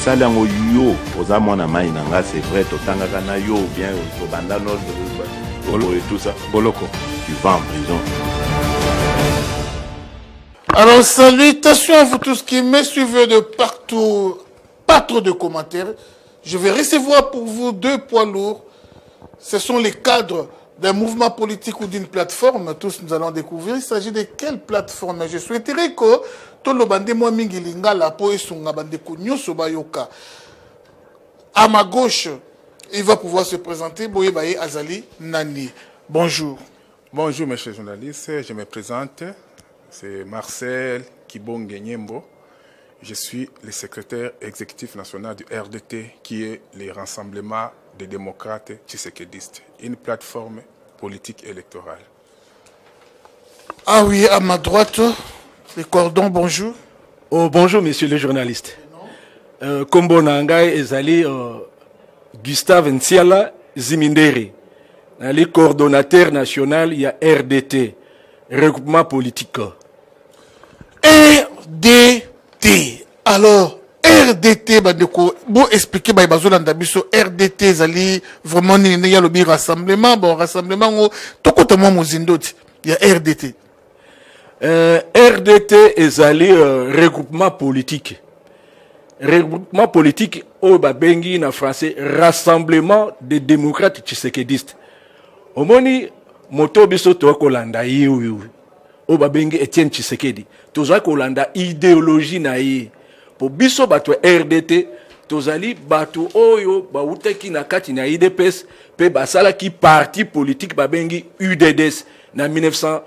osali yango yo oza mwana mai na nga c'est vrai totangaka na yo bien tobanda no et tout ça boloko tu vas en prison Alors, salutations à vous tous qui me suivez de partout. Pas trop de commentaires. Je vais recevoir pour vous deux poids lourds. Ce sont les cadres d'un mouvement politique ou d'une plateforme. Tous nous allons découvrir. Il s'agit de quelle plateforme Je souhaiterais que tout le bandé moi mingi lingala po esunga bandeko nyoso bayoka. À ma gauche, il va pouvoir se présenter. Boye Baye Azali Nani. Bonjour. Bonjour, monsieur journaliste. Je me présente. C'est Marcel Kibonge Nyembo. Je suis le secrétaire exécutif national du RDT, qui est le Rassemblement des démocrates tshisekédistes, une plateforme politique électorale. Ah oui, à ma droite, les cordons, bonjour. Oh, bonjour, monsieur le journaliste. Euh, Kombo Nangai Ezali euh, Gustave Nsiala Ziminderi, le coordonnateur national, il y a RDT, regroupement politique. RDT. Alors, RDT, bandeko, bon expliquer, bah, bazolanda biso, RDT, ezali, vraiment, il y a le rassemblement, bon, rassemblement, oh, tokota mwa mozindoti, il y a RDT. Euh, RDT ezali euh, regroupement politique. Regroupement politique, oyo babengi na français Rassemblement des démocrates tshisekédistes. Omoni moto biso toa kolanda ye oyo oyo babengi Etienne Tshisekedi. Tozali kolanda idéologie na. Po biso bato ya RDT tozali bato oyo bautaki na kati na IDPS mpe basalaki parti politique babengi UDDS na 1900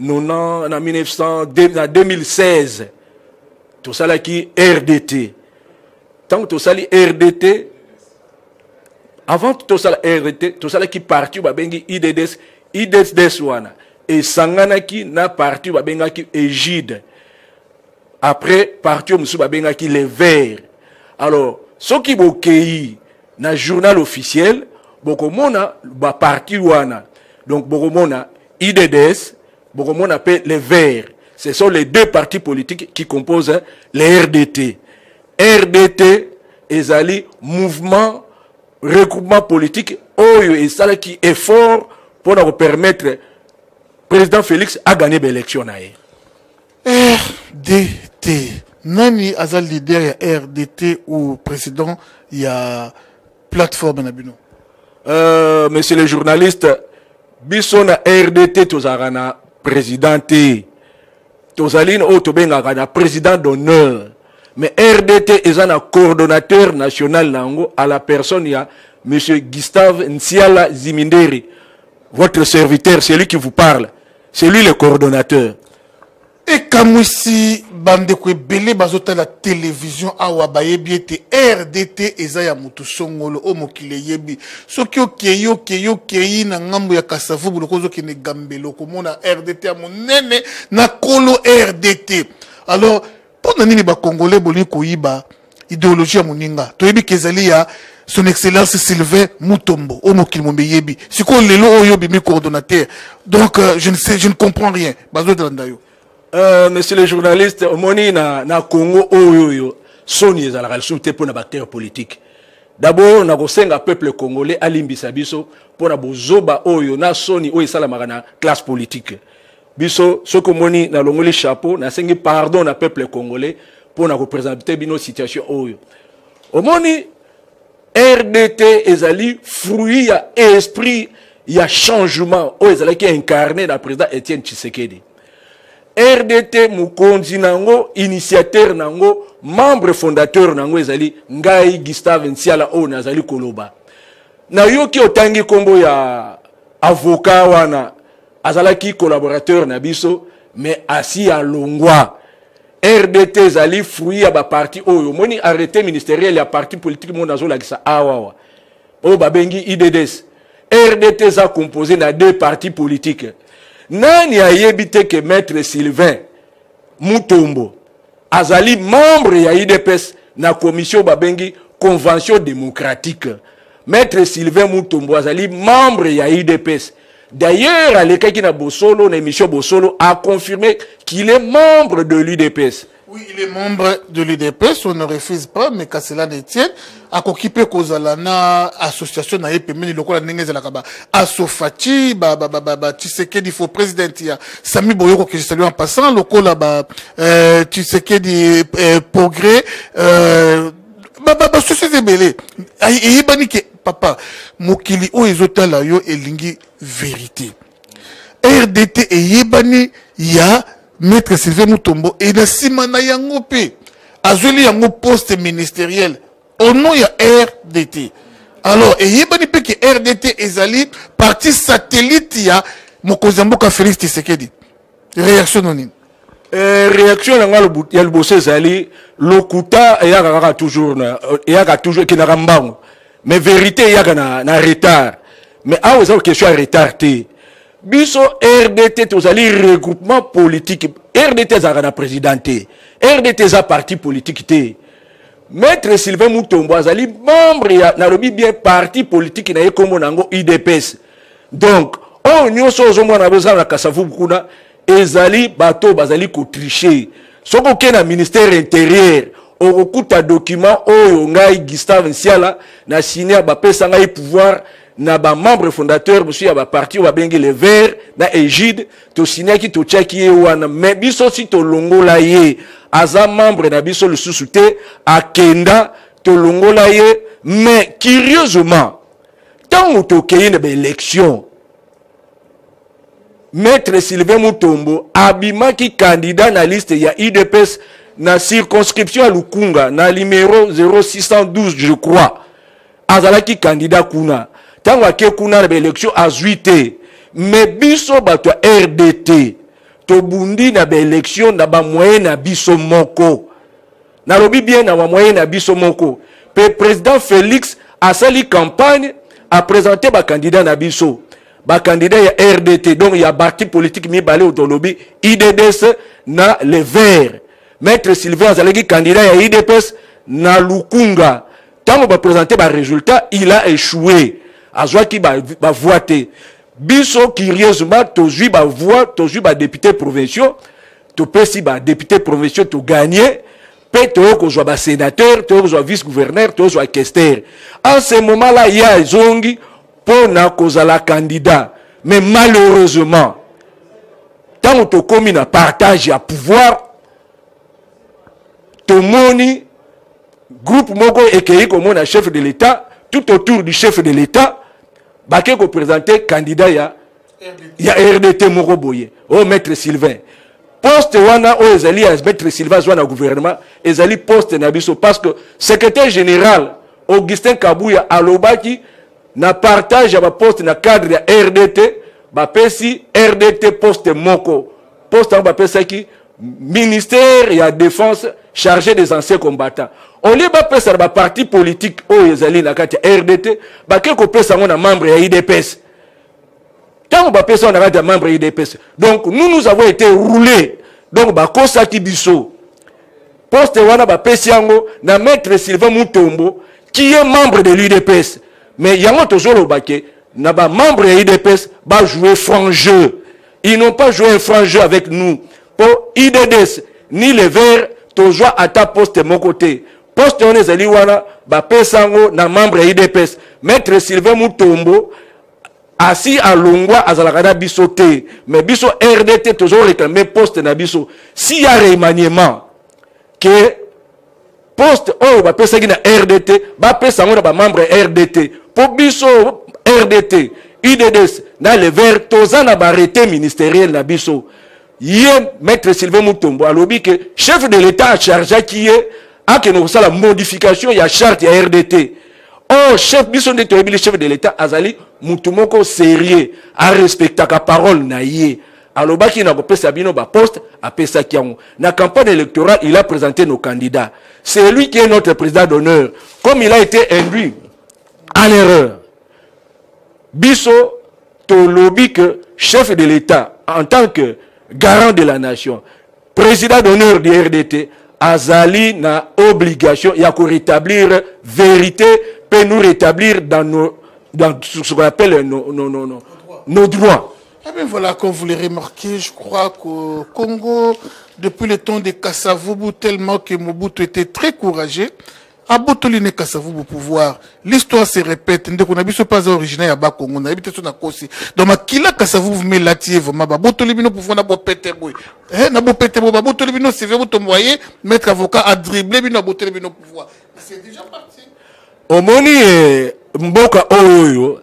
90 na 1900 na 2016 tosalaki RDT ntango tosali RDT avant tosala RDT tosalaki parti oyo babengi IDDS IDDS wana esanganaki na parti oyo babengaki Égide après parti oyo mosusu babengaki les Verts alors soki bokei na journal officiel bokomona baparti wana donc bokomona IDDS Bokomona appelle les Verts. Ce sont les deux partis politiques qui composent les RDT. RDT ezali mouvement regroupement politique oyo esalaki effort mpona permettre président Félix a gagné l'élection. RDT. Nani aza leader ya RDT ou président ya plateforme na bino? Euh, monsieur le journaliste, biso na RDT tozalaka na président te tozali na oyo tobengaka na président d'honneur. Mais rdt eza na coordonnateur national na à la personne ya monsieur gustave nsiala ziminderi votre serviteur c'est lui qui vous parle. C'est lui le coordonnateur ekamwisi bandeko ebele bazotala televizio awa bayebi ete rdt eza ya motu songolo oyo mokili eyebi. Soki okei okei okei na ngambo ya kasavubu loko ozokende gambelo okomona rdt ya monene na kolo rdt alors mpo na nini bakongolais bolingi koyiba idéologie ya moninga? Toyebi ke ezali ya son excellence sylvain mutombo oyo mokili mombe eyebi. Sikoyo lelo oyo obimi coordonnateur. Donc euh, je ne sais je ne comprends rien. Bazolanda yo Euh, monsieur le journaliste omoni na, na congo oyo oyo soni ezalaka lisusu te mpo na baacteur politique d'abord nakosenga peuple congolais alimbisa biso mpo na bozoba oyo na soni oyo esalamaka na classe politique. Biso soki omoni nalongoli chapeau nasengi pardon na peuple congolais mpo na kopresente bino situation oyo. Omoni rdt ezali fruit ya esprit ya changement oyo ezalaki incarné na président etienne tshisekedi rdt mokonzi nango initiateur nango membre fondateur nango ezali ngai gustave nsiala oyo nazali koloba. Nayoki otangi nkombo ya avocat wana azalaki collaborateur na biso mais asi alongwa rdt ezali fruit ya baparti oyo. Omoni arrêté ministériel ya parti politique mo nazolakisa awawa oyo babengi idds rdt eza composé na deux partis politiques nani ayebi te ke maître sylvain mutombo? Azali membre ya idps na commission babengi convention démocratique. Maître sylvain mutombo azali membre ya idps d'ailleurs alekaki na bosolo na émission bosolo a confirmé qu'il est membre de l'udps Oui, il est membre de l'UDPS, on ne refuse pas, mais qu'à cela ne tienne, akoki mpe kozala na association na ye pembeni lokola ndenge ezalaka ba asofaci ba, ba, ba, ba, ba tshisekedi fo président ya sami boyoko que je salue en passant lokola ba euh, tshisekedi euh, progrès euh, basociété ebele eyebani ke papa mokili oyo ezotala yo elingi vérité. Rdt eyebani ya maître sylvain mutombo e na nsima na yango mpe azweli yango poste ministériel au nom ya rdt alors eyebani mpe ke rdt ezali parti satellite ya mokonzi ya mboka félix tshisekedi. Réaction no nini Eh, réaction na nga lobu- ya liboso ezali lokuta eyaka kaka toujours na eyaka toujours ekendaka mbango mais vérité eyaka na, na retard. Mais awa eza question ya retard te biso rdt tozali regroupement politique. Rdt ezalaka na président te. Rdt eza parti politique te. Maître sylvain mutombo azali membre ya nalobi bien parti politique na ye nkombo na yango idps donc oyo nyonso ozomona boza na kasavubu kuna ezali bato bazali kotriche soki okei na ministère intérieur okokuta document oyo ngai gustave nsiala na signer bapesa ngai pouvoir na bamembre fondateur mosusu ya baparti oyo babengi le vert na égide tosiniaki totiaki ye wana. Me biso si tolongola ye aza membre na biso lisusu te akenda tolongola ye. Mais curieusement ntango tokei na baélection maître sylvain mutombo abimaki candidat na liste ya idps na circonscription ya lukunga na numero 0612 je crois. Azalaki candidat kuna ntango ake kuna na baélection azwi te. Me biso bato ya rdt tobundi na baélection na bamoyen na biso moko. Nalobi bien na bamoyen na biso moko. Mpe président félix asali campagne apresente bakandidat na biso. Bakandidat ya rdt donc ya parti politique mibale oyo tolobi idds na le vert. Maître sylvain azalaki candidat ya idps na lukunga. Ntango bapresente baresultat il a échoué azwaki bavoi te. Biso curieusement tozwi bavoi tozwi badepute provinciaux topesi badepute provinciaux toganye mpe toyei kozwa basénateur toyei kozwa vice gouverneur toyei kozwa kester en ce moment là ye azongi mpo na kozala candidat. Mais malheureusement ntango tokómi na partage ya pouvoir tomoni groupe moko ekei komona chef de l'état tout autour du chef de l'état bake koprésente candidat ya, ya rdt moko boye. Oyo maître sylvain. Poste wana oyo ezali ya maître sylvain azwa na gouvernement ezali poste na biso parce que secrétaire général augustin kabuya alobaki na partage ya baposte na cadre ya rdt bapesi rdt poste moko. Poste yango bapesaki ministère ya défense chargé des anciens combattants. Olie bapesa na baparti politique oyo ezali na kati ya rdt bake kopesa yango na membre ya idps ntango bapesa yango na kati membre ya idps donc nous avons été roulé donc bakosaki biso. Poste wana bapesi yango na maître sylvain mutombo qui est membre de l'udps mais yango tozoloba ke na bamembre ya idps bajouer franc jeu. Ils n'ont pas joué un franc jeu avec nous. Mpo idds ni le vert tozwa ata poste moko te. Poste wana ezali wana bapesa yango na membre ya idps maître sylvain mutombo asi alongwa azalaka na biso te. Mais biso rdt tozoreklame poste na biso. Si ya remaniement ke poste oyo bapesaki na rdt bapesa yango na bamembre ya rdt mpo biso rdt udds na le vert toza na barete ministériel na biso ye maître sylvain mutombo alobi ke chef de l'état achargeaki ye akende kosala modification ya charte ya rdt or chef biso nde toyebi le chef de l'état azali mutu moko sérieux arespectaka parole na ye. Alobaki na kopesa bino baposte apesaki yango. Na campagne électorale il a présenté nos candidats. C'est lui qui est notre président d'honneur. Comme il a été induit en erreur biso tolobi que chef de l'état en tant que garant de la nation. Président d'honneur du rdt azali na obligation ya korétablir vérité peut nous rétablir dans, nos, dans ce qu'on appelle nos, nos, nos, nos, nos droits. Ah ben voilà, comme vous l'avez remarqué, je crois qu'au Congo, depuis le temps de Kassavubu, tellement que Mobutu était très courageux, abotoli Kassavubu pouvoir. L'histoire se répète. Ndeko na biso pas originaire ya ba Congo, na habite na kosi. Donc makila Kassavubu me latie vraiment ba botoli bino pouvoir na bo péter boy. Eh na bo péter bo ba botoli bino c'est vous tomboyer, mettre avocat à dribbler bino botoli bino pouvoir. C'est déjà parti. omoni eh, mboka oyo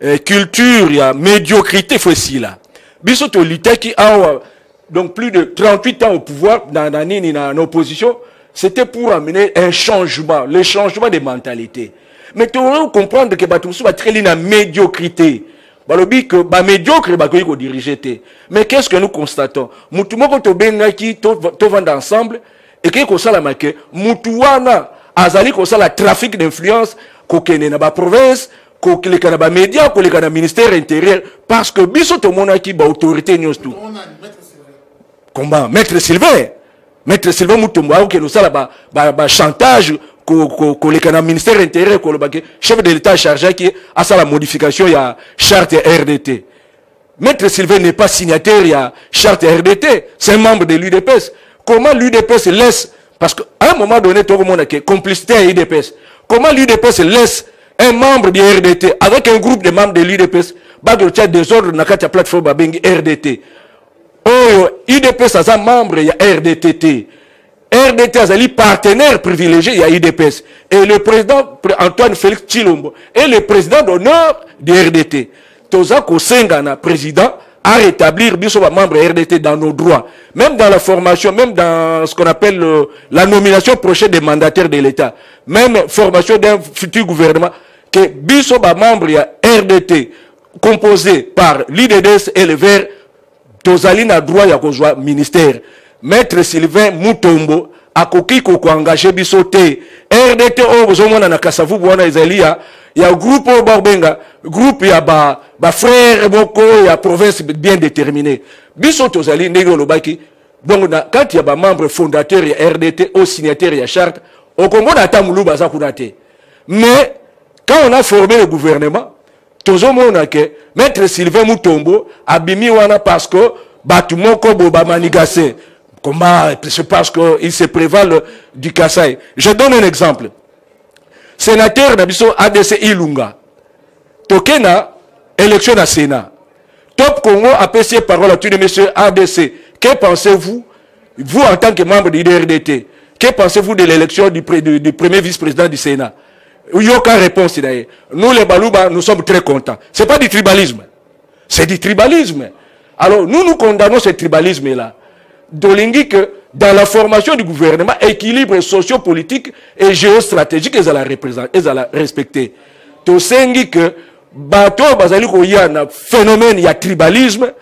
eh, culture ya médiocrité fo esila biso tolitaki awa donc plus de 38 ans au pouvoir na, na nini na opposition c'était pour amener un changement le changement des mentalités. Mais toro comprendre que bato mosusu batreli na médiocrité. Balobi ke bamédiocre bakoki kodirige te mais qu'est ce que nous constatons? Mutu moko tobengaki tovanda to tovanda ensemble ekei kosalama ke mutu wana azali kosala trafic d'influence kokende na baprovince koleka na bamédia koleka na ministère intérieur parce que biso tomonaki baautorité nyonso tu komba maître sylvain maître sylvain mutombo akokende osala bachantage koleka na ministère intérieur koloba ke chef de l'état chargeaki asala modification ya charte rdt maître sylvain n'est pas signataire ya charte rdt c'est un membre de l'udps comment l'udps laisse parce qu'à un moment donné tokomona ke complicité ya udps comment l'udps laisse un membre du rdt avec un groupe de membres de l'udps bakotia désordre na kati ya plateforme babengi rdt oyo udps aza membre ya rdt te rdt azali partenaire privilégié ya udps et le président antoine félix chilombo est le président d'honneur du rdt toza kosenga na président à rétablir biso membre RDT dans nos droits, même dans la formation, même dans ce qu'on appelle euh, la nomination prochaine des mandataires de l'État, même formation d'un futur gouvernement, que biso membre RDT composé par l'IDDS et le Vert, tozali na droit ya kozwa ministère. Maître Sylvain Mutombo akoki kokoengage biso te. Rdt oyo bozomona na kasavubu wana ezali ya ya groupe oyo groupe ya bafrère ba moko ya province bien déterminé. Biso tozali ndenge olobaki donc na kati ya bamembre fondateur ya rdt au signataire ya charte okomona ata moluba aza kuna mais quand on a formé le gouvernement tozomona ke maître sylvain mutombo abimi wana parce que bato moko bo bamanigase Comment C'est parce qu'il se prévalent du Kassai. Je donne un exemple. Sénateur Nabiso ADC Ilunga. Tokena, élection à Sénat. Top Congo a passé parole à tous les messieurs ADC. Que pensez-vous, vous en tant que membre de l'IDRDT, que pensez-vous de l'élection du, du, du, premier vice-président du Sénat? Il n'y a aucune réponse d'ailleurs. Nous, les Balouba, nous sommes très contents. Ce n'est pas du tribalisme. C'est du tribalisme. Alors, nous, nous condamnons ce tribalisme-là. Dolingi que dans la formation du gouvernement, équilibre sociopolitique et géostratégique, ils représenter, ils respecter. Tosengi que bato bazali koya na phénomène ya tribalisme,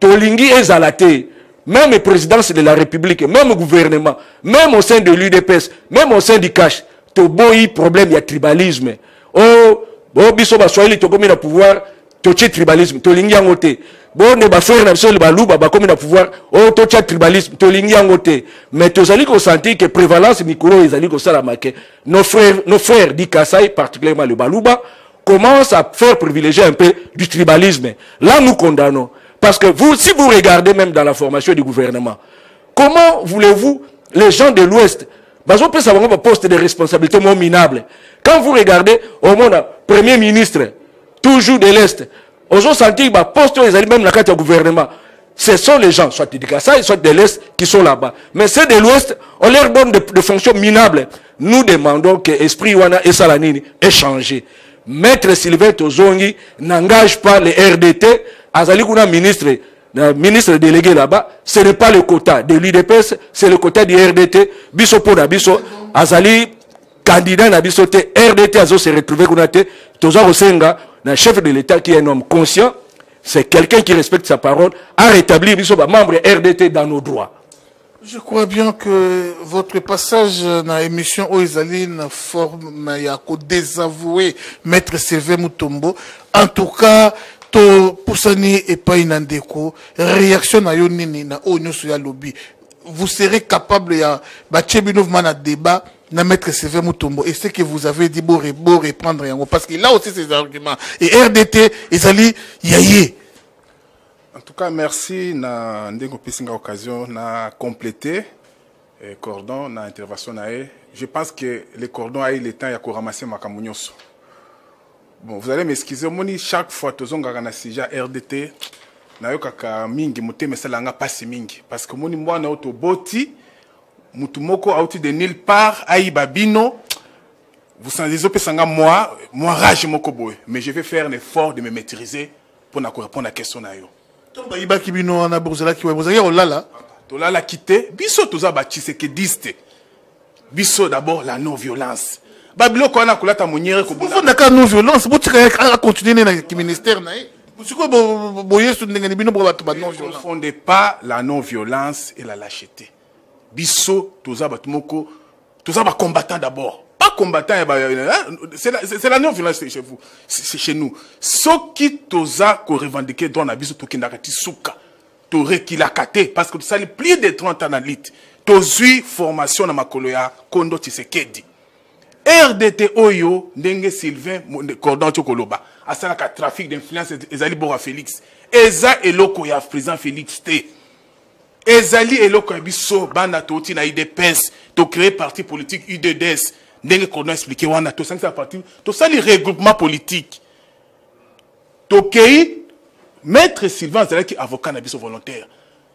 tolingi ezalate. Même présidence de la République, même gouvernement, même au sein de l'UDPS, même au sein du CACH, toboyi problème ya tribalisme. Oh, oh biso baswahili tokomi na pouvoir, totie tribalisme, tolingi yango te. bone bafrere na biso baluba bakomi na pouvoir. Oyo totya tribalisme. Tolingi yango te. Mais tozali kosentir ke prévalence mikolo oyo ezali kosalama ke nos frères, nos frères du kasai particulièrement le baluba commencent à faire privilégier un peu du tribalisme. Là nous condamnons. Parce que vous si vous regardez même dans la formation du gouvernement comment voulez-vous les gens de l'ouest bazopesa bango baposte de responsabilité minable. Quand vous regardez au monde premier ministre toujours de l'est ozosentir baposte oyo ezali même na kati ya gouvernement. Ce sont les gens soit Kassai soit de l'est qui sont là-bas. Mais ceux de l'ouest on leur donne des de fonctions minables. Nous demandons que esprit wana esala nini échanger maître sylvain tozongi n'engage pas le rdt azali kuna ministre euh, ministre délégué là-bas ce n'est pas le quota de l'udps c'est le quota du rdt biso biso azali candidat na biso te rdt azo se retrouver kuna te toza kosenga un chef de l'État qui est un homme conscient, c'est quelqu'un qui respecte sa parole, à rétablir membre RDT dans nos droits. Je crois bien que votre passage dans l'émission Oizaline forme ya désavouer Maître Sylvain Mutombo. En tout cas, to pusani epai na ndeko réaction na yo nini na oyo nyonso ya lobby? Vous serez capable ya batie bino vraiment na débat na maître Sylvain Mutombo. Et ce que vous avez dit beau, beau reprendre yango. Parce qu'il a aussi ses arguments. Et RDT ezali yaye. En tout cas, merci na ndenge opesi nga occasion na compléter eh, cordon na intervention na. Je pense que le cordon a eu le temps ya koramasser makambo nyonso. Bon, vous allez m'excuser, chaque fois tozongaka na sujet ya RDT nayokaka mingi motema esalanga mpasi mingi. Parce que moni mwana oyo toboti mutu moko auti de nulle part ayiba bino vous sentez ezopesanga moi moi rage moko boye. Mais je vais faire un effort de me maîtriser mpona korépondre à question na yo. To bayibaki bino wana bozalaki bozalaki kolala. Tolalaki te biso toza bachisekediste biso d'abord la non violence babiloko wana kolata non violence. Botika ye acontinue ne na kiministère na ye sikoyo boyesu ndenge ni bino boka bato ba non ne violence confondez pas la non violence et la lâcheté. Biso toza bato moko toza bacombattant d'abord. Pas combattant ya ba- hein, c'est la, non violence chez vous c'est chez nous. Soki toza korevendique droit na biso tokendaka ti suka torekilaka te parce que tosali plus de 30 ans na lite tozwi formation na makolo ya kondo tisekedi rdt oyo ndenge sylvain Mo- cordon ti koloba asalaka trafic d'influence ezali bora félix. Eza eloko ya président félix te. Ezali eloko ya biso bana touti na idps tocrée parti politique udds ndenge cordon explike wana tosangisaka parti tosali regroupement politique. Tokei maître sylvain azalaki avocat na biso volontaire.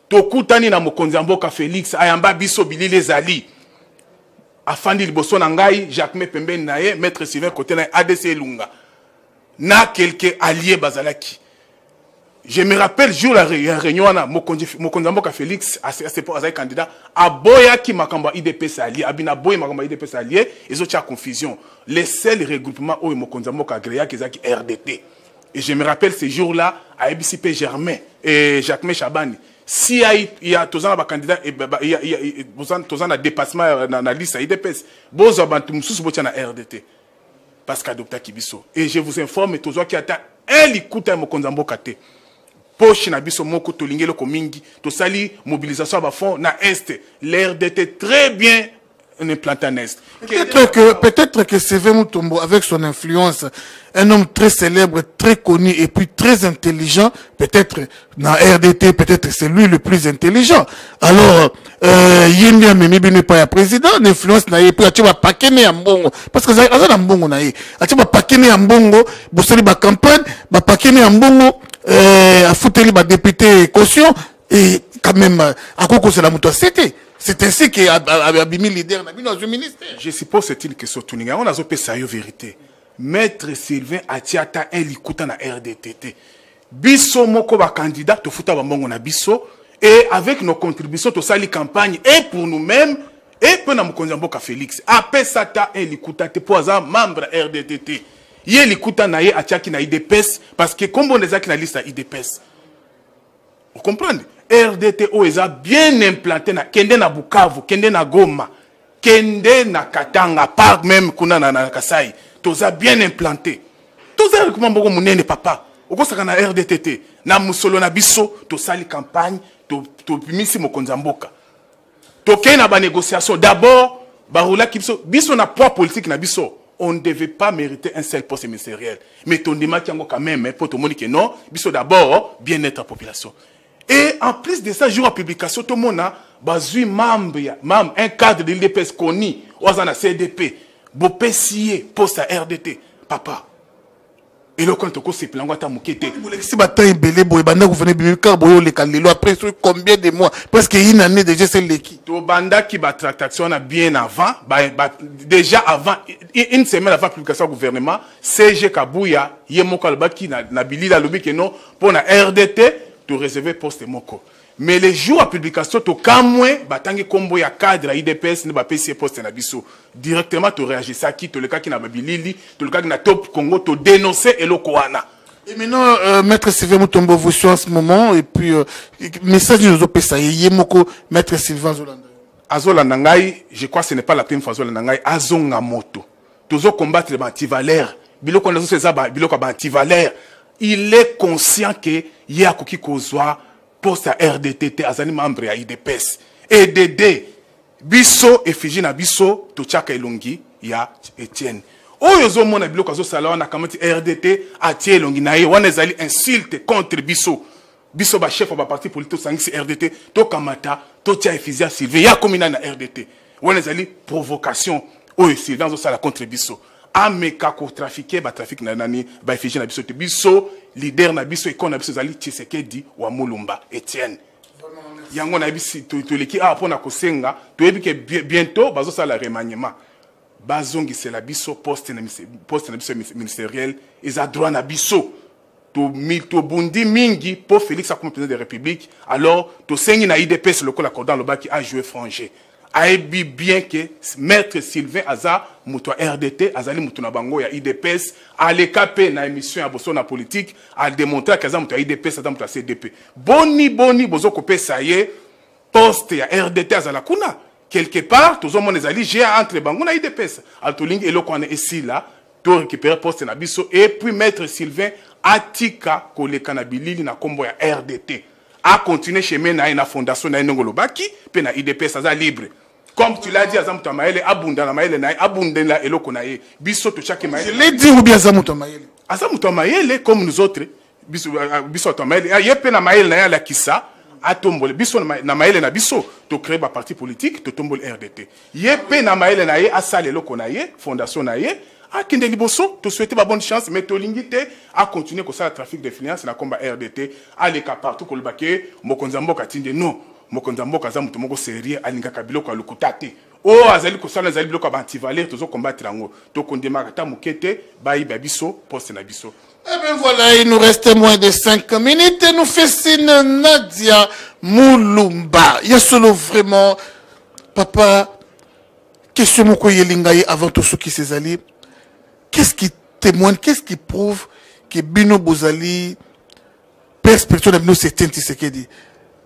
Tokutani na mokonzi ya mboka félix ayamba biso bilili ezali afandi liboso na ngai jacquemain pembeni maître sylvain kote na adc elunga na quelque allié bazalaki. Je me rappelle jour ya ré- ya réunion wana mokonzi ya mboka félix azali candidat aboyaki makambo ya idps allié abina aboyi makambo ya idps allié ezotia confusion. Le seul regroupement oyo mokonzi ya mboka agreyaki ezalaki rdt et je me rappelle ce jour là ayebisi mpe germain et jacquemain chabani si ai ya toza na bacandidat e- ba- ya- ya- ya- boza- toza na dépassement ya- na, na liste ya idps bozwa bato mosusu botia na rdt parce qu'adoptaki biso et je vous informe tozwaki ata un likuta ya mokonzi ya mboka te. Poche na biso moko tolingi eloko mingi tosali mobilisation ya bafond na este l'rdt très bien en est Peut-être que, peut-être que Sévé Moutombo, avec son influence, un homme très célèbre, très connu et puis très intelligent, peut-être dans RDT, peut-être c'est lui le plus intelligent. Alors, euh, Yemia Memibi n'est pas un président, l'influence n'a pas, tu vas paquer à mbongo. Parce que ça, ça, mbongo na ye. Tu vas paquer à mbongo, bosali ba campagne, ba paquer à mbongo, euh, a fouteli ba député caution, et quand même, à quoi c'est la moto c'était. C'est ainsi que Abimi leader n'a dans le ministère. je suppose c'est une question tuninga yango nazopesa yo vérité. Maître sylvain atia ata un likuta na rdt te biso moko bacandidat tofuta bambongo na biso et avec nos contributions tosali campagne et pour nous-mêmes et mpe na mokonzi ya mboka félix. Apesa ata un likuta te mpo aza membre ya rdt te ye likuta na ye atiaki na idps parce que kombo ezalaki na liste ya idps Vous comprenez RDT oyo eza bien implanté na kende na Bukavu, kende na Goma, kende na Katanga, par même kuna na, na Kasai. Toza bien implanté. Toza regroupement moko munene papa. okosaka na RDT. Na musolo na biso tosali campagne, to- tobimisi mokonzi ya mboka. tokei na banégociation d'abord barolaki biso biso na poids politique na biso on ne devait pas mériter un seul poste ministériel mais tondimaki yango quand même mpo tomoni ke non biso d'abord bien-être ya population et en plus de ça jour ya publication tomona bazwi membre ya membre un cadre de l'idps koni oyo aza na cdp bopesi ye poste ya rdt papa. Eloko wana tokosepela yango ata moke te bolekisi batemps ebele boye banda kovene bimi kaka boye oleka lelo après so combien de mois? Presque une année déjà seleki tobandaki batractation wana bien avant ba, ba, déjà avant une semaine avant publication ya gouvernement cg kabuya ye moko alobaki na, na bilili alobi ke non mpo na rdt toreserve poste moko. Mais le jour ya publication tokamwe batangi nkombo ya cadre ya idps nde bapesi ye poste na biso. Directement toreagisaki tolekaki na babilili tolekaki na top congo todénonce eloko wana. Et maintenant, euh, Maître Sylvain Moutombo vous suit en ce moment, et puis, euh, message nous a ça, Yemoko, Maître Sylvain Zolanda. azolanda ngai je crois ce n'est pas la première fois azolanda ngai azonga moto. Tozokombattre baantivalere biloko wana nyonso eza ba- biloko ya baantivalere il est conscient ke ye akoki kozwa poste ya rdt te azali membre ya idps edd biso efigi na biso elongi ya etienne. Oyo ozomona biloko azosala wana kamati rdt atie elongi na ye wana ezali insulte contre biso. Biso bachef ya baparti politique rdt tokamata totia efizia sylvain. Ya komi na rdt wana provocation. Oyo sylvain azosala contre biso ameka kotrafike batrafike na nani baeffigie na biso te. Biso lider na biso ekole na biso ezali tshisekedi wa mulumba etienne. Yango nayebisi to- toleki awa mpo na kosenga toyebi ke bie- bientôt bazosala remaniement. Bazongisela biso poste na biso ministériel eza droit na biso. Tobundi mingi mpo félix akoma président de république alors tosengi na idps lokola cordan alobaki ajoué franger ayebi bien ke maître sylvain aza moto rdt azali moto na bango ya idps aleka na émission ya boso na politique ademontraki aza moto ya idps aza moto ya cdp boni boni bozokopesa ye poste ya rdt azala kuna. Quelque part tozomona ezali gea entre bango na idps alors tolingi eloko wana esila torécupere poste na biso. Et puis maître sylvain atika koleka na bilili na nkombo ya rdt acontinue chemin na ye na fondation na ye ndenge olobaki na idps aza libre comme tu l'as dit aza moto ya mayele abunda na mayele na ye abundela eloko na ye. Biso totiaki je mayele l'ai dit ou bien aza moto ya mayele aza moto ya mayele comme nous autres biso biso bato ya mayele Ah, ye mpe na mayele na ye alakisa atombole. Biso na ma- na mayele na biso tocrée baparti politique totomboli rdt ye mpe na mayele na ye asala eloko na ye fondation na ye akende liboso tosouhaite babonne chance mais tolingi te acontinue kosala trafic d'influence na nkomba rdt aleka partout koloba ke mokonzi ya mboka atindi non mokonzi ya mboka aza moto moko sérieux alingaka biloko ya lokuta te. Oyo azali kosala ezali biloko ya baantivaler tozokombattre yango. Tokondemaka ata moke te bayiba biso poste na biso. Eh bien voilà, il nous reste moins de 5 minutes et nous fascinons Nadia Moulumba. Il y a solo vraiment, papa, question moko yelingaye avant tout ce qui s'est allé. Qu'est-ce qui témoigne, qu'est-ce qui prouve que Bino Bozali, perspective de Bino Sétien Tshisekedi,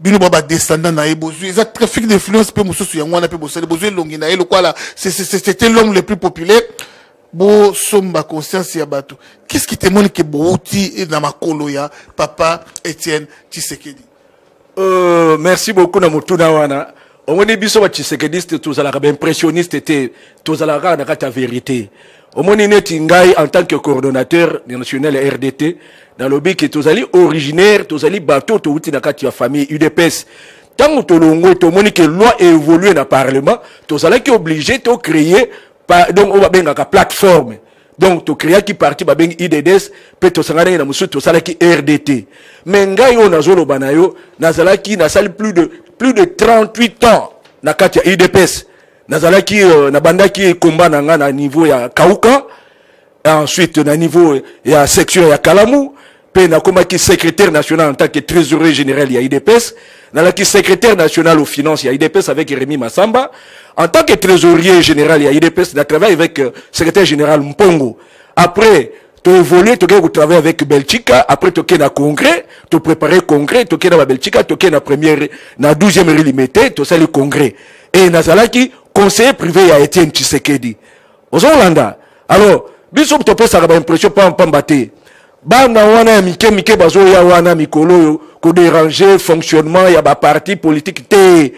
Bino Baba descendant na Ebozu, ils ont trafic d'influence, pe Moussousou Yangwana, pe Bozali, Bozu Longi na Elo, c'est- c'était l'homme le plus populaire. bosomba conscience ya bato. Qu'est-ce qui témoigne ke bouti na makolo ya papa etienne tshisekedi? Euh, merci beaucoup na motuna wana omoni biso batshisekediste tozalaka baimpressionniste te tozalaka kaka na kati ya vérité. Omoni neti ngai en tant que coordonnateur national ya rdt nalobi ke tozali originaire tozali bato touti na kati ya famille udps ntango tolongwe tomoni ke loi évolue na parlement tozalaki obligé tocréer donc oyo babengaka plateforme. Donc tokreaki parti babengi idds mpe tosanganaki na mosusu tosalaki rdt me ngai oyo nazoloba na yo nazalaki nasali plus de, plus de 38 ans na kati ya idps nazalaki uh, nabandaki ekomba na ngai na niveau ya kauka ensuite na niveau ya section ya kalamu mpe nakomaki secrétaire national en tant que trésorier général ya idps nalaki secrétaire national aux finances ya idps avec rémi massamba. En tant que trésorier général ya idps na travaille avec euh, secrétaire général mpongo. Après toévolue tokei kotravaille avec belgica après tokei na congrès topréparé congrès tokei na babelgica tokei na première na 12e relimité tosali congrès. E nazalaki conseiller privé ya etienne tshisekedi. Ozolanda alors biso topesaka baimpression pampamba te. Bana wana ya mike mike bazoya wana mikolo oyo koderange fonctionnement ya baparti politique te.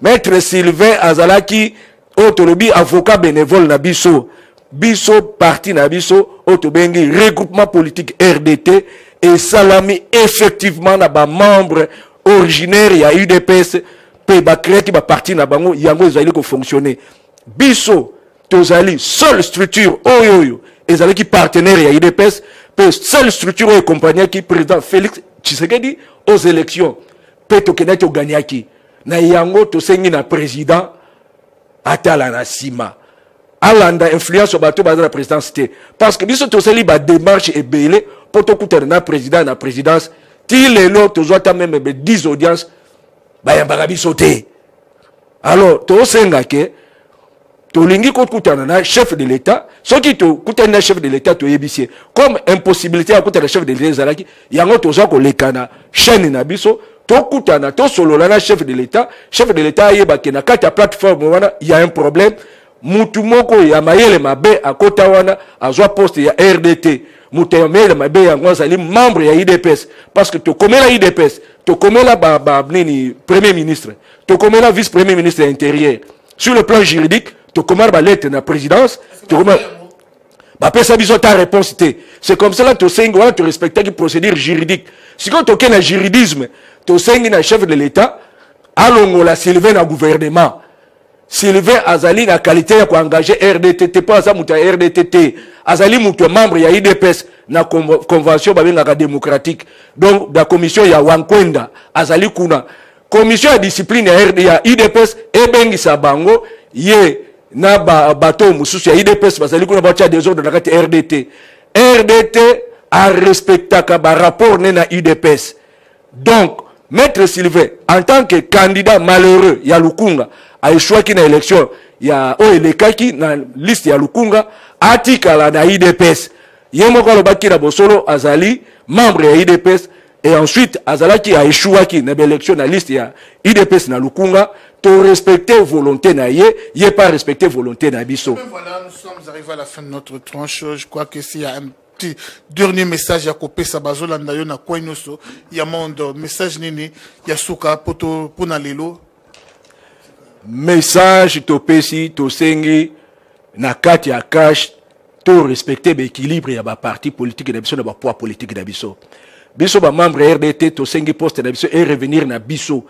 Maître sylvain azalaki oyo avocat bénévole na biso biso parti na biso oyo tobengi regroupement politique rdt esalami effectivement na bamembre originaire ya udps mpe bakreaki baparti na bango yango ezali kofonctionne biso tozali seule structure oyo oyo ezalaki partenaire ya idps mpe seule structure oyo ekompagnaki président félix tshisekedi aux élections. Mpe tokendaki toganiaki na yango tosengi na président atala na nsima alanda influence ya bato baza na présidence te. Parce que biso tosali badémarche ebele mpo tokutana na président na présidence. Ti lelo tozwa ata meme be 10 audience bayambaka biso te. Alors tosenga ke tolingi kokutana na chef de l'état. Soki tokutani na chef de l'état toyebisi ye comme impossibilité ya kutana na chef de l'état ezalaki yango tozwa koleka na chaîne na biso. Tokutana tosolola na chef de l'état. Chef de l'état ayebake na kati ya plateforme wana ya un problème mutu moko ya mayele mabe akota wana azwa poste ya rdt moto ya mayele mabe yango azali membre ya idps parce que tokomela idps tokomela ba, ba, nini premier ministre tokomela vice premier ministre ya intérieur. Sur le plan juridique tokomela balettre na présidence tokomela bapesa biso ta réponse te. C'est comme cela tosengi wana torespectaki procédure juridique. Sikoyo toke na juridisme tosengi na chef de l'état alongola sylvain na gouvernement sylvain azali na qualité ya koengage rdt te mpo aza moto ya rdt te. Azali moto membre ya idps na convention babengaka démocratique. Donc na commission ya wankwenda azali kuna. Commission ya discipline ya, RD, ya idps ebengisa bango ye na ba- bato mosusu ya idps bazali kuna batya desordre na kati ya rdt rdt arespectaka barapport ne na idps donc maître sylvain en tant que candidat malheureux ya lukunga aéchouaki na élection. Ya oyo elekaki na liste lukunga na idps ye moko alobaki na bosolo azali membre ya idps et ensuite azalaki na baélection na liste ya idps na lukunga. Torespecte volonté na pas respecte volonté na voilà, nous sommes arrivés à la fin de notre tranche. Je crois que s'il y a un dernier message à couper, ça va zolanda yo na kwa nyonso. Il y a mondo message nini? Ya suka poto pona lelo. message topesi tosengi na kati ya cash torespecte baéquilibre ya baparti politike na biso na bapoids politike na biso biso bamembre ya rdt tosengi poste na biso erevenir na biso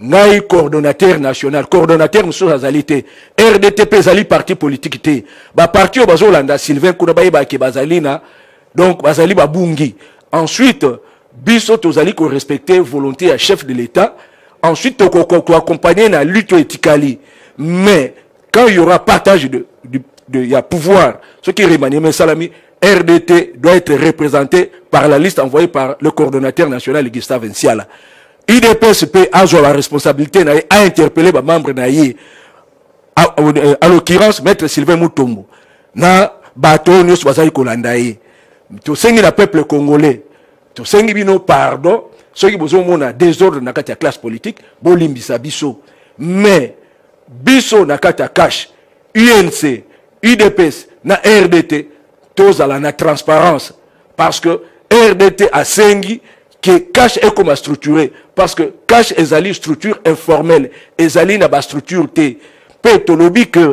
ngai coordonnateur national coordonnateur mosusu azali te. Rdt mpe ezali parti politique te. Baparti oyo bazolanda sylvain kuna bayebaki bazali na donc bazali babungi. Ensuite biso tozali korespecte volonté ya chef de l'état. Ensuite toaccompagner na lutte oyo mais quand il y aura partage de, de, de, il y a pouvoir est remaniement salami RDT doit être représenté par la liste envoyée par le coordonnateur national Gustave Nsiala IDPS peut avoir la responsabilité na ye à interpeller ba membre na ye. À, à l'occurrence maître Sylvain Mutombo na bato oyo nyonso bazali kolanda ye. Tosengi na peuple congolais. Tosengi bino pardon soki bozomona désordre na kati ya classe politique bolimbisa biso. Mais biso na kati ya cash unc udps na rdt tozala na transparence. Parce que rdt asengi ke cash ekoma structuré parce que cash ezali structure informelle ezali na bastructure te mpe tolobi ke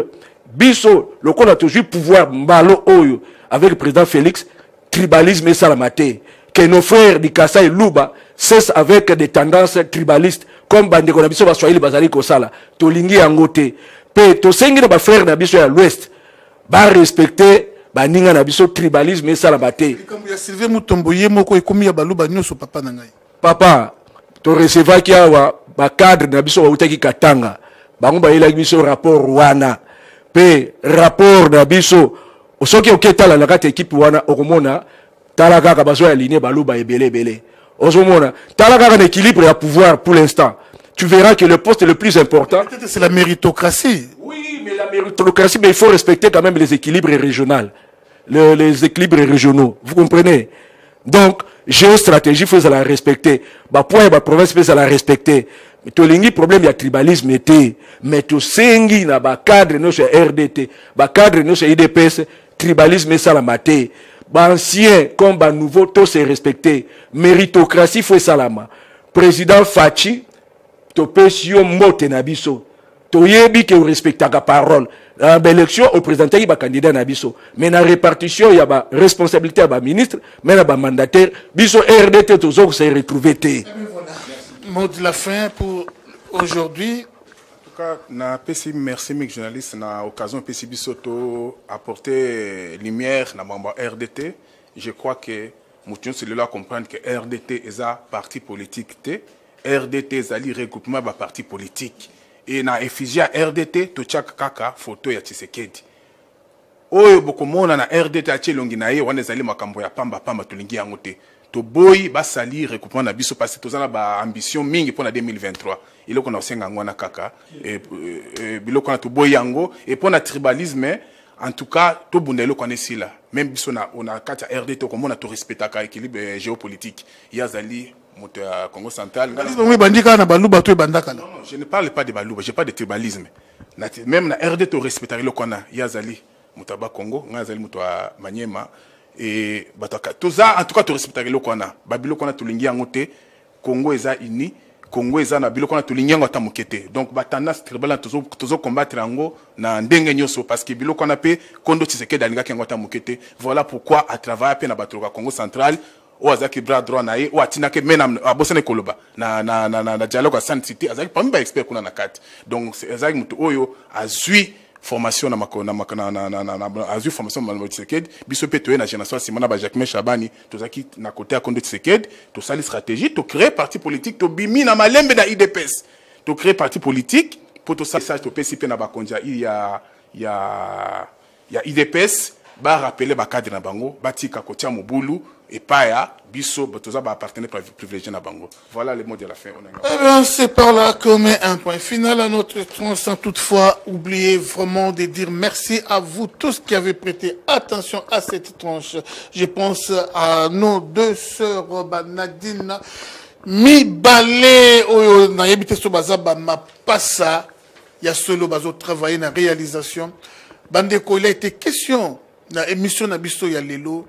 biso lokola tozwi pouvoir mbalo oyo avec le président félix tribalisme esalama te que nos frères du kasai luba cessent avec des tendances tribalistes comme bandeko na biso baswahili bazali kosala. Tolingi yango te. Mpe tosengi na bafrère na biso ya l'ouest barespecte baninga na biso tribalisme esalama te. Sylvain mutombo ye moko ekomi ya baluba nyonso papa na ngai. Papa torecevaki awa bacadre na biso bautaki katanga. Bango bayelaki biso rapport wana mpe rapport na biso soki oketala na kati ekipe wana okomona tala kaka bazo baluba ebele ebele ozomona tala kaka na équilibre ya pouvoir pour l'instant. Tu verras que le poste le plus important. C'est la méritocratie. Oui, mais la méritocratie, mais il faut respecter quand même les équilibres régionaux. Le- les équilibres régionaux. Vous comprenez? Donc, géostratégie, il faut la respecter. Bah, point, bah, province, il faut la respecter. Mais tolingi problème, il y a tribalisme, été. Mais to sengi, na ba cadre, no, c'est RDT. Ba cadre, no, c'est IDPS. Tribalisme, ça la maté. Bah, ancien, comme nouveau, tout c'est respecté. Méritocratie, il faut salama. Président Fachi, topesi yo mbote na biso toyebi ke orespectaka parole na baélection opresentaki bakandidat na biso mais na répartition ya baresponsabilité ya baministre mais na bamandataire biso rdt toza kose retrouve te mot de la fin pour aujourd'hui En tout cas, na pesi merci mik journaliste na occasion pesi biso apporter lumière na RDT. Je crois que mutu nyonso lelo comprendre que RDT eza parti politique te. RDT ezali regroupement ba parti politique. Et na effigie ya RDT totiaka kaka photo ya Tshisekedi. oyo bokomona na rdt atie elongi na ye wana ezali makambo ya pamba-pamba tolingi yango te. Toboyi basali recoupement na biso parce toza na baambition mingi mpo na 2023 eloko na kosenga yango wana kaka. E, e, biloko wana toboyi yango. E mpo na tribalisme en tout cas tobunda eloko wana esila. Même biso na, na kati ya rdt okomona torespectaka équilibre eh, géopolitique. Ye azali moto ya congo central ebandi kaka na baluba to ebanda kala non, je ne parle pas de baluba, je parle de tribalisme. Même na RD to respecter le kona yazali mutaba Congo, nga yazali mutwa Manyema et bataka. Toza en tout cas to respecter le kona. Babilo kona to lingi yango te. Congo eza uni, congo eza na biloko wana tolingi yango ata moke te donc batendance tribal wana tozo- tozokombattre yango na ndenge nyonso parce que biloko wana mpe kondo tshisekedi alingaki yango ata moke te voilà pourquoi atravaille mpe na bato congo central oyo azalaki bras droit na ye oyo atindaki me abosani koloba na, na, na, na, na dialogue ya san cité azalaki parmi baexpert kuna na kati. Donc azalaki moto oyo azwi formation na mako na mako na na na na na azwi formation na Tshisekedi. Biso pe toye na génération nsima na ba Jacques Chabani tozaki na côté ya Kondo Tshisekedi. Tosali stratégie to créer parti politique to bimi na malembe na IDPS to créer parti politique pour to message to pesi pe na bakonzi ya ya ya IDPS ba rappeler ba cadre na bango batika kotia mobulu epai ya biso toza ba partenaire privilégié na bango voilà le mot de la fin Eh bien, c'est par là qu'on met un point final à notre tronc, sans toutefois oublier vraiment de dire merci à vous tous qui avez prêté attention à cette tranche. Je pense à nos deux sœurs, bah, Nadine, Mibale, oyo, nayebi te so baza ba mapasa, ya solo bazo travailler na réalisation. Bandeko, il a été question na émission na biso ya lelo,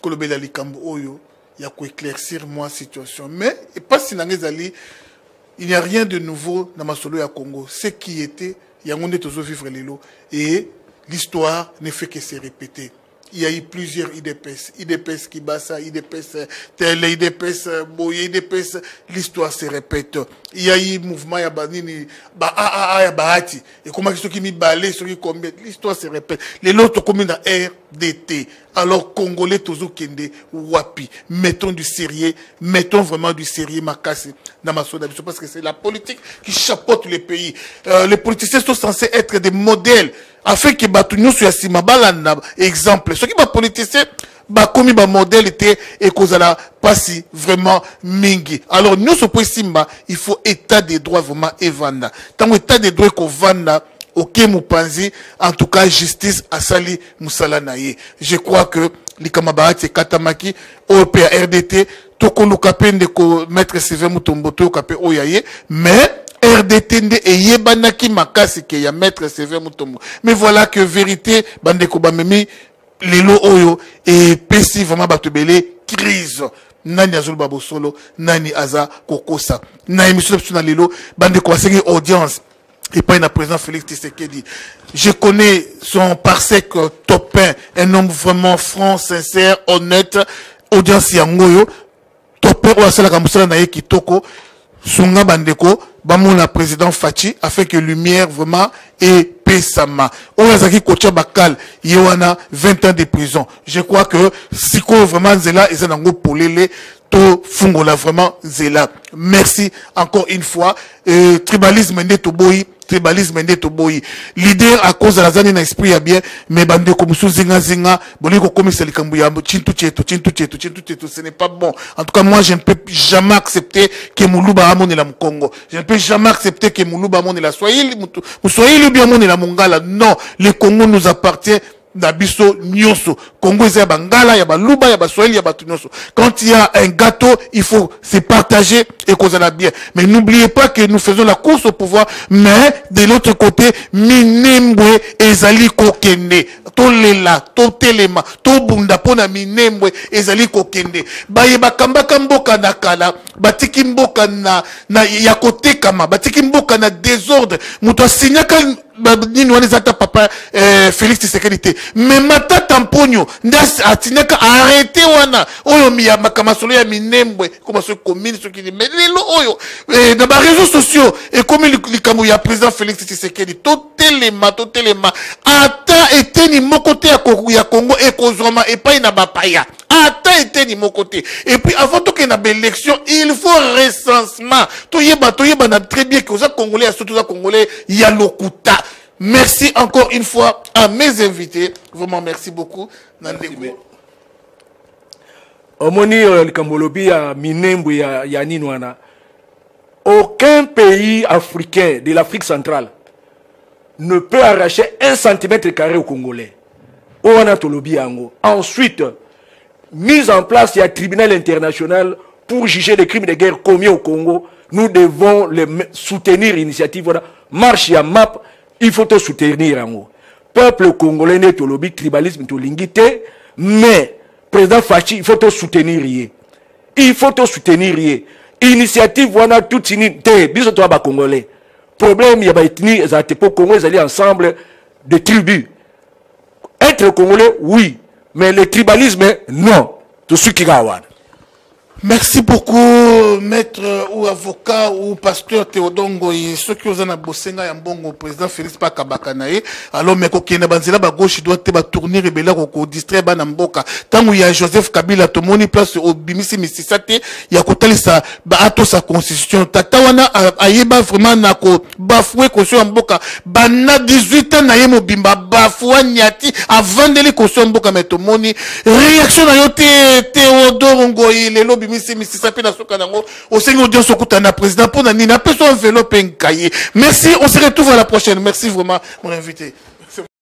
kolobela likambo oyo, ya ko éclaircir moi situation. Mais, et pas si ezali, il n'y a rien de nouveau dans Masolo ya Congo. Ce qui était, il y a un monde vivre lelo. Et l'histoire ne fait que se répéter. Il y a eu plusieurs IDPS. IDPS Kibasa, IDPS Tel, IDPS Boye, IDPS. L'histoire se répète. Il y a eu mouvement banini, ba a a a ya bahati. Et comment ceux qui mi balé, ceux qui combien. L'histoire se répète. Les comme dans RDT. Alors, Congolais, Tozo Kende, Wapi? Mettons du sérieux, mettons vraiment du sérieux, Makasi, dans ma soda, parce que c'est la politique qui chapeaute les pays. Euh, les politiciens sont censés être des modèles, afin que Batunyo soit si balanda, exemple. Sont politiciens, bakomi ba modèle te ekozala pasi vraiment mingi. Alors nyonso po esimba il faut état des droits vraiment evanda ntango état des droits ekovanda oke mopanzi en tout cas justice asali mosala na je crois que likama bahati ekatamaki oyo mpe ya rdt tokoluka mpe ndeko maître sylvain mutombo toyoka mpe oyo ya mais rdt nde eyebanaki makasi ke ya maître sylvain mutombo. Mais voilà que vérité bandeko bamemi lelo oyo epesi vraiment bato ebele crise. Nani azoloba bosolo nani aza kokosa. Na émission na lelo bandeko basengi audience. Epai na président félix tshisekedi. Je connais son parsec euh, topin un. Homme vraiment franc sincère honnête. Audience yango oyo topin oyo asalaka mosala na kitoko. Sunga bandeko bamona président faci afin que lumière vraiment epesama oyo azalaki kotia bakale ye wana 20 ans de prison. Je crois que sikoyo vraiment nzela eza nango polele tofungola vraiment nzela merci encore une fois. Euh, tribalisme toboyi tribalisme nde toboyi leader akozala aza nde na esprit ya bien mais bandeko mosusu zingazinga bolingi kokomisa likambo ya chintu chetu chintu chetu chintu chetu ce n'est pas bon. En tout cas moi je ne peux jamais accepter que muluba amonela mokongo je ne peux jamais accepter que muluba amonela swahili moswahili ou bien amonela mongala. Non le congo nous appartient na biso nyonso. Congo eza bangala ya baluba ya baswahili ya bato nyonso quand il y a un gâteau il faut se partager et kozala bien. Mais n'oubliez pas que nous faisons la course au pouvoir mais de l'autre côté minembwe ezali kokende. Tolela totelema tobunda mpo na minembwe ezali kokende. Baye bakambaka mboka na kala batiki mboka na, na ya kotekama batiki mboka na désordre. Moto asinyaka nini wana eza ata papa eh, félix tshisekedi te. Me matata mponio nde atinyaka arrete wana. Oyo miyambaka masolo ya minembwe ekoma soki commune soki nini. Me lelo oyo eh, na bareseau sociaux ekomi lik- likambo ya président félix tshisekedi. Totelema totelema. Ata eteni moko te ya ko- ya congo ekozwama epai na bapaya ata eteni moko te et puis avant tokende na baélection il faut recensement. Toyeba toyeba na très bien ke oza congolais ya soki oza congolais ya lokuta merci encore une fois à mes invités. Vraiment merci beaucoup. Omoni uh, nini wana. Aucun pays africain de l'afrique centrale ne peut arracher un centimètre carré au congolais. Ensuite mise en place il y a tribunal international pour juger les crimes de guerre commis au Congo. Nous devons les soutenir initiative voilà. Marche ya map il faut te soutenir yango peuple congolais ne tolobi tribalisme tolingi te mais président Fachi il faut te soutenir il faut te soutenir initiative wana toute ini te biso toya bacongolais problème ya baethnie ezala te mpo congo ezali ensemble de tribus. Être congolais oui mais le tribalisme non. Tosuki kaka wana merci beaucoup maître ou avocat ou pasteur théodore ngoyi. Soki oza na bosenga ya mbongo président félix pakabaka na ye alors me kokende banzela bagauche droite te batournir ebele kokodistraire bana mboka. Ntango ya joseph kabila tomoni place obimisi misisa te ya kotalisa baatosa constitution. Tata wana ayeba vraiment na kobafue constitution ya mboka. Bana 18 ans na ye mobimba bafua niati avandeli constitution ya mboka. Me tomoni réaction na yo te théodore ngoyi lelo obimisi misisa mpe na soka nango. Osengi audience okutana na président mpo na nini? Apesa enveloppe nkaye merci on se retrouve à la prochaine. Merci vraiment mon invité